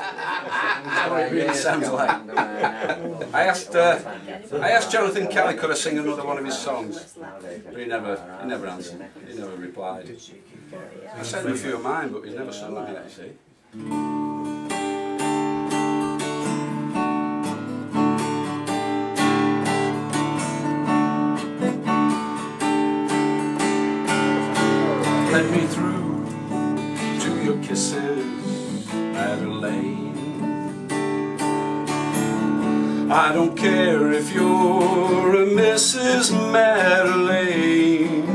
That's what it really sounds like. I asked, uh, I asked Jonathan Kelly could I sing another one of his songs, but he never, he never answered. He never replied. I sent him a few of mine, but he's never sung them yet. You see. Let me through to your kisses, I don't care if you're a Mrs. Madeleine.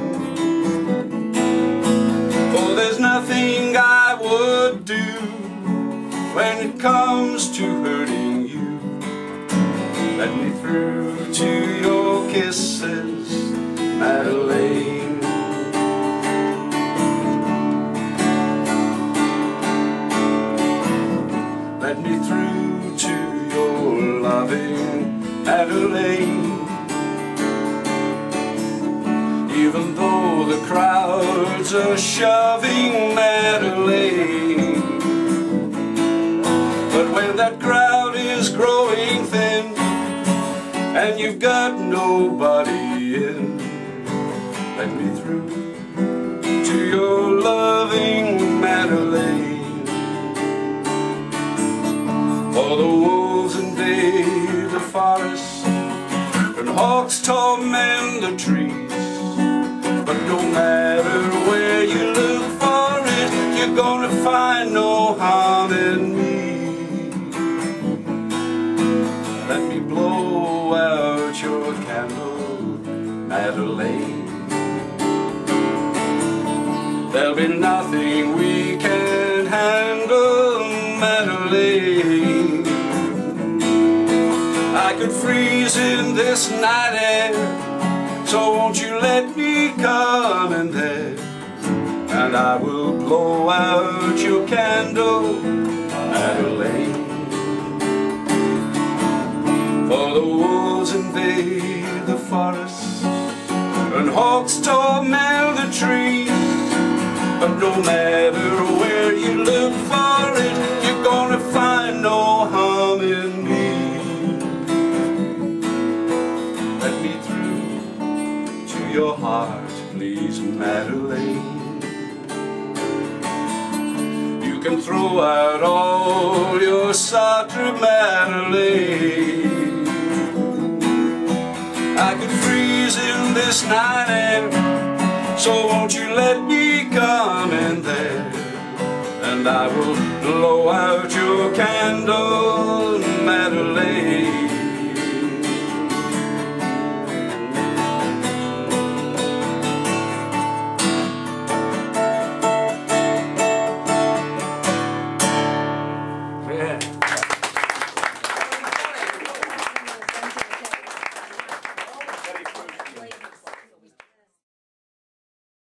For oh, there's nothing I would do when it comes to hurting you. Let me through to your kisses, Madeleine. Adelaide. Even though the crowds are shoving Madeleine. But when that crowd is growing thin and you've got nobody in, let me through forest And hawks torment the trees. But no matter where you look for it You're gonna find no harm in me. Let me blow out your candle, Madeleine. There'll be nothing we can I could freeze in this night air. So won't you let me come in there? And I will blow out your candle, Madeleine For the wolves invade the forest And hawks torment the trees. But no matter where you look for heart, please, Madeleine You can throw out all your Sartre, Madeleine I could freeze in this night air So won't you let me come in there? And I will blow out your candle, Madeleine